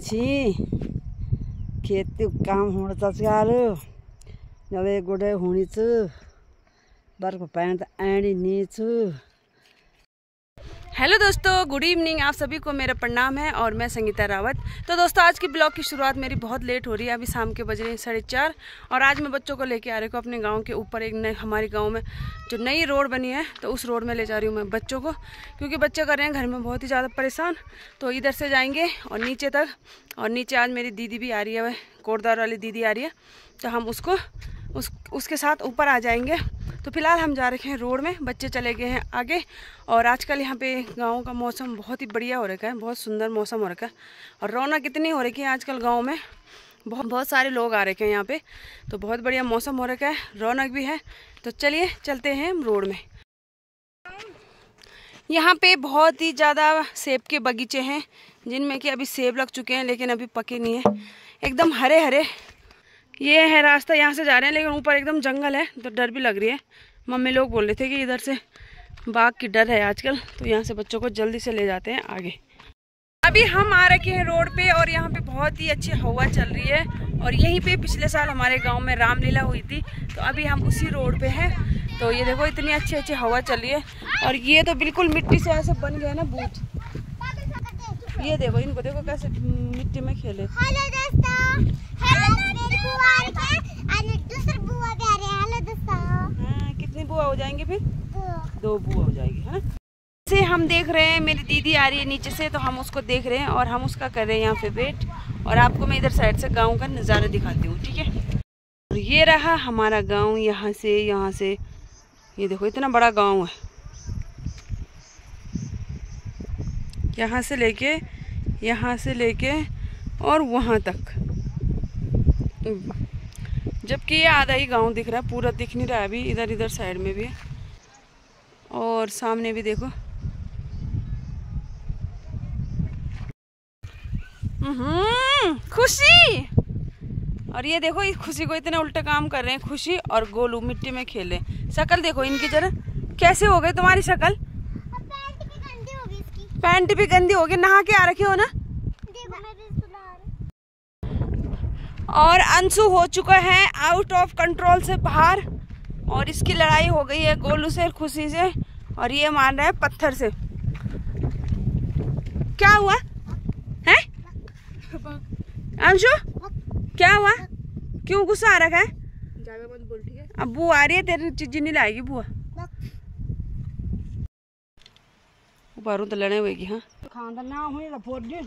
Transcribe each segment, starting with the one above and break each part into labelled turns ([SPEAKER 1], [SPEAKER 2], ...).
[SPEAKER 1] छी खेती काम होण तस्काल जब गुडे हुणी छु बर्फ पैंट आणी नी छु
[SPEAKER 2] हेलो दोस्तों, गुड इवनिंग। आप सभी को मेरा प्रणाम है और मैं संगीता रावत। तो दोस्तों, आज की ब्लॉग की शुरुआत मेरी बहुत लेट हो रही है। अभी शाम के बज रहे हैं साढ़े चार और आज मैं बच्चों को लेके आ रही हूँ अपने गाँव के ऊपर एक नए, हमारे गाँव में जो नई रोड बनी है तो उस रोड में ले जा रही हूँ मैं बच्चों को, क्योंकि बच्चे कर रहे हैं घर में बहुत ही ज़्यादा परेशान। तो इधर से जाएँगे और नीचे तक और नीचे आज मेरी दीदी भी आ रही है, वह कोटदार वाली दीदी आ रही है तो हम उसको उस, उसके साथ ऊपर आ जाएँगे। तो फ़िलहाल हम जा रखे हैं रोड में, बच्चे चले गए हैं आगे। और आजकल यहाँ पे गाँव का मौसम बहुत ही बढ़िया हो रखा है, बहुत सुंदर मौसम हो रखा है। और रौनक इतनी हो रखी है आजकल गाँव में। बहुत बहुत सारे लोग आ रखे हैं यहाँ पे। तो बहुत बढ़िया मौसम हो रखा है, रौनक भी है। तो चलिए, चलते हैं रोड में। यहाँ पे बहुत ही ज़्यादा सेब के बगीचे हैं, जिनमें कि अभी सेब लग चुके हैं, लेकिन अभी पके नहीं है। एकदम हरे हरे ये है रास्ता, यहाँ से जा रहे हैं, लेकिन ऊपर एकदम जंगल है तो डर भी लग रही है। मम्मी लोग बोल रहे थे कि इधर से बाघ की डर है आजकल तो यहाँ से बच्चों को जल्दी से ले जाते हैं आगे। अभी हम आ रखे हैं रोड पे, और यहाँ पे बहुत ही अच्छी हवा चल रही है, और यहीं पे पिछले साल हमारे गाँव में रामलीला हुई थी तो अभी हम उसी रोड पे हैं। तो ये देखो, इतनी अच्छी अच्छी हवा चल रही है, और ये तो बिल्कुल मिट्टी से ऐसे बन गया ना बूथ ये देखो, इनको देखो कैसे मिट्टी में खेले।
[SPEAKER 3] है
[SPEAKER 2] कितनी बुआ हो जाएँगे फिर? दो बुआ हो जाएगी है ना? से हम देख रहे हैं मेरी दीदी आ रही है नीचे से तो हम उसको देख रहे हैं और हम उसका कर रहे हैं यहाँ पे वेट। और आपको मैं इधर साइड से गाँव का नज़ारा दिखाती हूँ ठीक है? और ये रहा हमारा गाँव यहाँ से यहाँ से। ये देखो इतना बड़ा गाँव है। यहाँ से लेके यहाँ से लेके और वहाँ तक। जबकि ये आधा ही गाँव दिख रहा है पूरा दिख नहीं रहा है अभी इधर इधर साइड में भी है। और सामने भी देखो। हम्म, खुशी! और ये देखो इस खुशी को इतने उल्टे काम कर रहे हैं खुशी और गोलू मिट्टी में खेले शक्ल देखो इनकी जरा कैसे हो गई तुम्हारी शक्ल?
[SPEAKER 3] पैंट भी गंदी होगी
[SPEAKER 2] पैंट भी गंदी हो गई नहा के आ रखे हो ना
[SPEAKER 3] देखो मैं भी सुधार
[SPEAKER 2] और अंशु हो चुका है आउट ऑफ़ कंट्रोल से बाहर। और इसकी लड़ाई हो गई है गोलू से खुशी से और ये मार रहा है पत्थर से। क्या हुआ? है? अंशु क्या हुआ? क्यों गुस्सा आ रखा है? अब बुआ आ रही है तेरी चीज़ नहीं लाएगी बुआ। बारू तो लड़े हुए हाँ?
[SPEAKER 1] खांदा ना हुई तो फोड़ दियो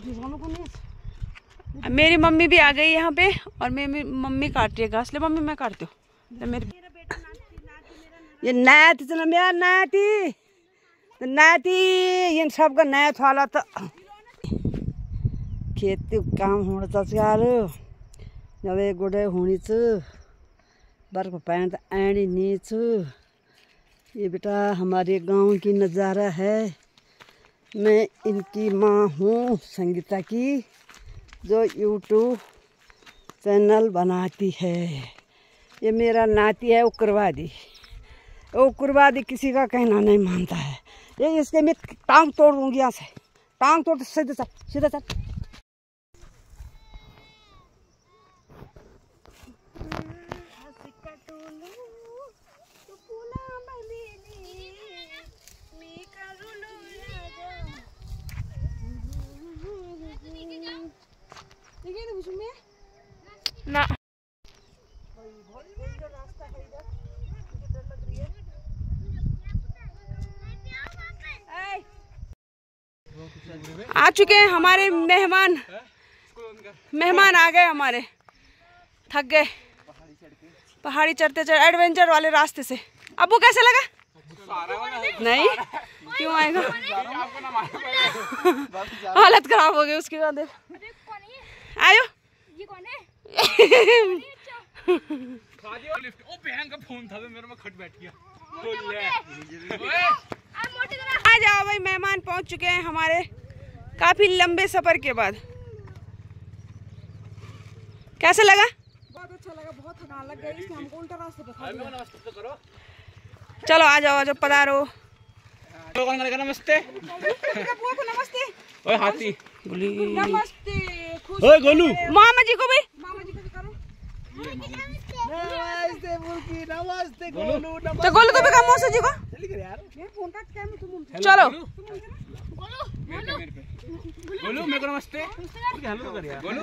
[SPEAKER 2] मेरी मम्मी भी आ गई यहाँ पे और मेरी मम्मी काट रही है घास। ले मम्मी, मैं काटती हूँ। मेरी
[SPEAKER 1] ये नाति चला मेरा नाति। तो नाति, इन सबका नात वाला तो खेती काम होण तस्काल जब गुडे हुणी छु बर्फ़ पैंट आणी नी छु ये बेटा हमारे गाँव की नज़ारा है। मैं इनकी माँ हूँ संगीता की। जो यूट्यूब चैनल बनाती है। ये मेरा नाती है, उग्रवादी। उग्रवादी किसी का कहना नहीं मानता है। ये इसके मैं टांग तोड़ दूँगी यहाँ से। टांग तोड़ सीधे चल सीधे चल
[SPEAKER 2] ना। आ चुके हैं हमारे मेहमान। मेहमान आ गए हमारे। थक गए। पहाड़ी चढ़ते चढ़ते एडवेंचर वाले रास्ते से। अबू, कैसे लगा? नहीं? क्यों आएगा? हालत खराब हो गई उसके बाद। आयो।
[SPEAKER 3] ये कौन है?
[SPEAKER 4] फ़ोन था तो मेरे में खट बैठ गया बोल ले
[SPEAKER 3] आप मोटे तरह
[SPEAKER 2] आ जाओ भाई मेहमान पहुँच चुके हैं हमारे काफ़ी लंबे सफ़र के बाद कैसे लगा
[SPEAKER 1] बहुत अच्छा लगा बहुत थकान लग गई हमको उल्टा रास्ते
[SPEAKER 4] तो
[SPEAKER 2] चलो आ जाओ आ जाओ पधारो
[SPEAKER 4] तो नमस्ते
[SPEAKER 1] नमस्ते
[SPEAKER 4] ओए हाथी गोलू
[SPEAKER 2] मामा जी को भी
[SPEAKER 1] नमस्ते मुर्गी नमस्ते गोलू
[SPEAKER 2] तो गोलू को भी कहा मौसा जी को? चलो
[SPEAKER 4] गोलू मेरे को नमस्ते। हेलो कर यार। गोलू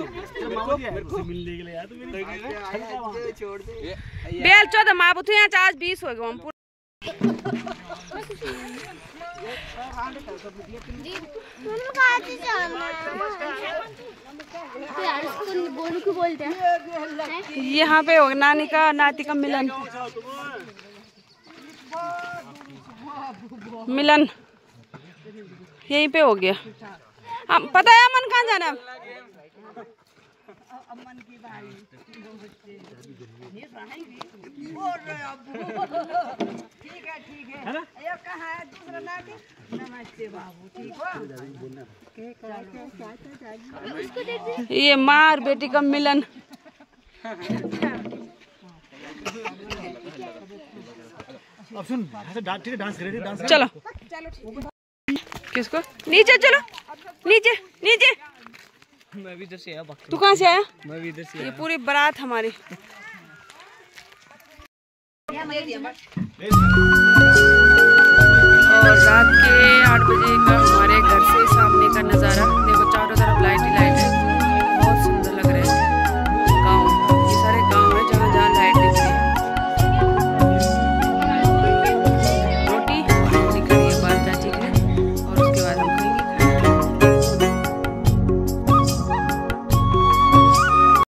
[SPEAKER 4] मेरे को मिलने के लिए यार तू मेरे
[SPEAKER 1] छोड़ दे।
[SPEAKER 2] बेल चौदह माँ बुथु यहाँ आज बीस हो गए हम पूरे
[SPEAKER 3] तुम कहाँ से जाना। तो उसको को बोलते हैं।
[SPEAKER 2] यहाँ पे हो नानी का नाती का मिलन। मिलन। यहीं पे हो गया। हम पता है अमन कहाँ जाना है
[SPEAKER 1] ठीक है ठीक है। ये कहाँ है? दूसरा नाती? नमस्ते बाबू ठीक हो?
[SPEAKER 2] ये माँ और बेटी का मिलन।
[SPEAKER 4] अब सुन डांस ठीक है डांस करें डांस
[SPEAKER 2] चलो। किसको? नीचे चलो। नीचे नीचे।
[SPEAKER 4] मैं भी इधर से आया
[SPEAKER 2] तू कहाँ से आया?
[SPEAKER 4] मैं भी इधर से
[SPEAKER 2] ये पूरी बारात हमारी। और रात के आठ बजे का हमारे घर से सामने का नज़ारा। देखो चारों तरफ़ लाइट ही लाइट।